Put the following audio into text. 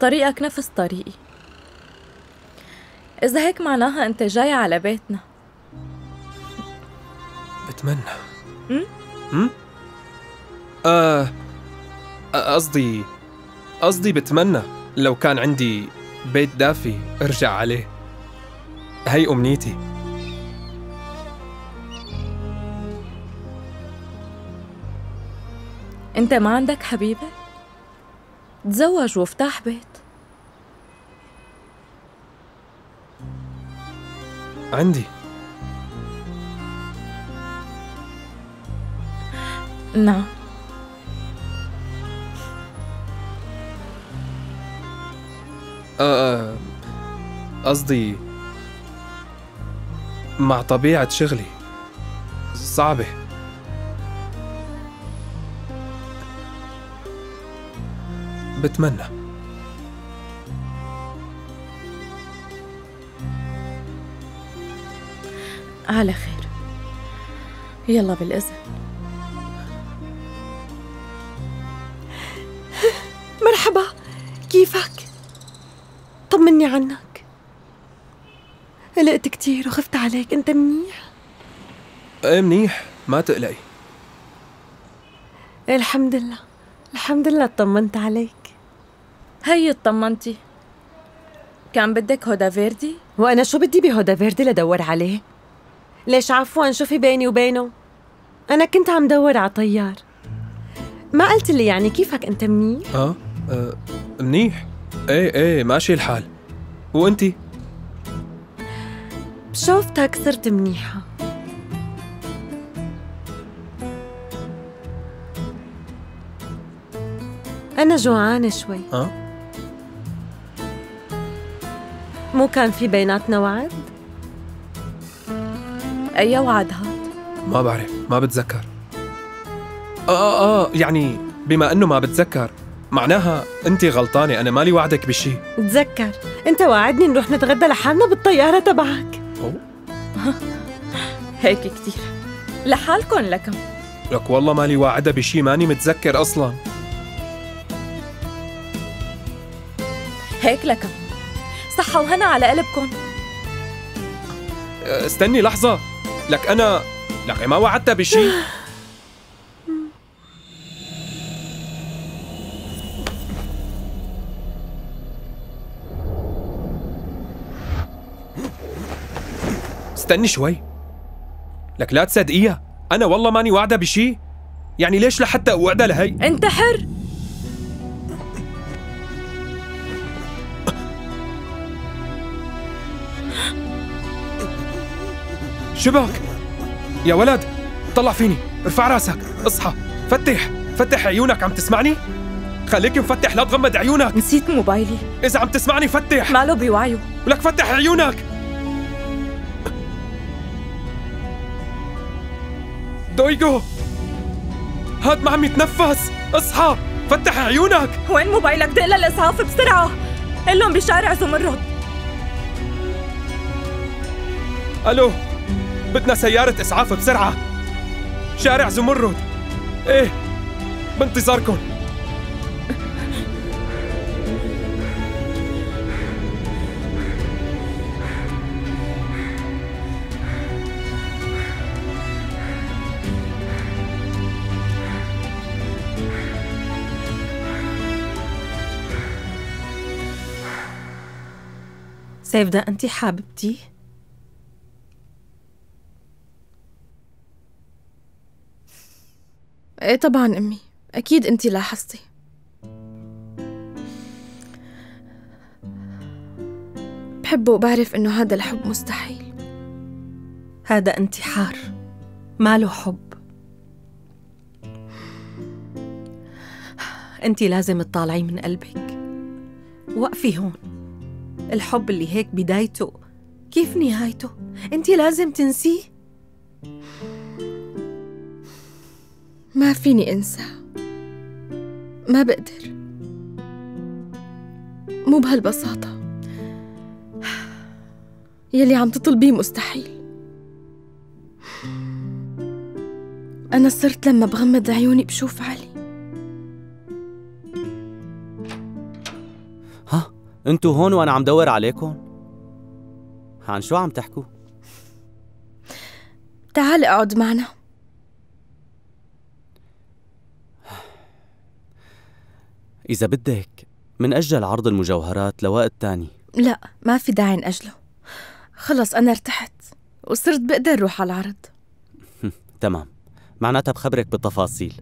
طريقك نفس طريقي إذا هيك معناها أنت جاي على بيتنا بتمنى أم؟ أم؟ آه آه، قصدي قصدي بتمنى لو كان عندي بيت دافي ارجع عليه هي أمنيتي أنت ما عندك حبيبة؟ تزوج وافتح بيت. عندي. نعم. آه آه، قصدي مع طبيعة شغلي. صعبة. بتمنى. على خير. يلا بالإذن. مرحبا. كيفك؟ طمني عنك. قلقت كتير وخفت عليك. انت منيح؟ إيه منيح. ما تقلقي. الحمد لله. الحمد لله اطمنت عليك. هي اطمنتي كان بدك هدى فيردي؟ وأنا شو بدي بهدى فيردي لدور عليه؟ ليش عفوا؟ شو في بيني وبينه؟ أنا كنت عم دور على طيار. ما قلت لي يعني كيفك أنت منيح؟ آه, آه منيح. إيه إيه ماشي الحال. وانتي شوفتك صرت منيحة. أنا جوعانة شوي. آه. مو كان في بيناتنا وعد؟ أي وعد هاد؟ ما بعرف ما بتذكر. آه, آه, آه يعني بما أنه ما بتذكر معناها أنت غلطانة أنا مالي وعدك بشي. تذكر. أنت واعدني نروح نتغدى لحالنا بالطيارة تبعك. هيك كتير. لحالكن لكم. لك والله مالي واعدة بشي ماني متذكر أصلا. هيك لكم. صحة وهنا على قلبكن آه، استني لحظة. لك أنا لك ما وعدتها بشي. استني شوي. لك لا تصدقيها. أنا والله ماني واعدة بشي. يعني ليش لحتى أوعدها لهي؟ أنت حر شبك يا ولد طلع فيني. ارفع راسك. اصحى. فتح. فتح عيونك. عم تسمعني؟ خليك مفتح. لا تغمض عيونك. نسيت موبايلي. إذا عم تسمعني فتح. ماله بوعيه ولك فتح عيونك. دويجو. هاد ما عم يتنفس. اصحى. فتح عيونك. وين موبايلك؟ دق للإسعاف بسرعة. قل لهم بشارع زمرد. ألو بدنا سيارة إسعاف بسرعة. شارع زمرد. إيه بانتظاركم. سيفدا أنت حاببتي؟ إيه طبعا أمي. أكيد انتي لاحظتي. بحبه وبعرف إنه هذا الحب مستحيل. هذا انتحار ما له حب. أنت لازم تطالعي من قلبك. وقفي هون. الحب اللي هيك بدايته كيف نهايته؟ أنت لازم تنسيه. ما فيني انسى. ما بقدر. مو بهالبساطة. يلي عم تطلبيه مستحيل. أنا صرت لما بغمض عيوني بشوف علي. انتو هون وأنا عم دور عليكم؟ عن شو عم تحكوا؟ تعال اقعد معنا. إذا بدك من أجل عرض المجوهرات لوقت تاني لا ما في داعي نأجله خلص أنا ارتحت وصرت بقدر روح على العرض. تمام. معناتها بخبرك بالتفاصيل.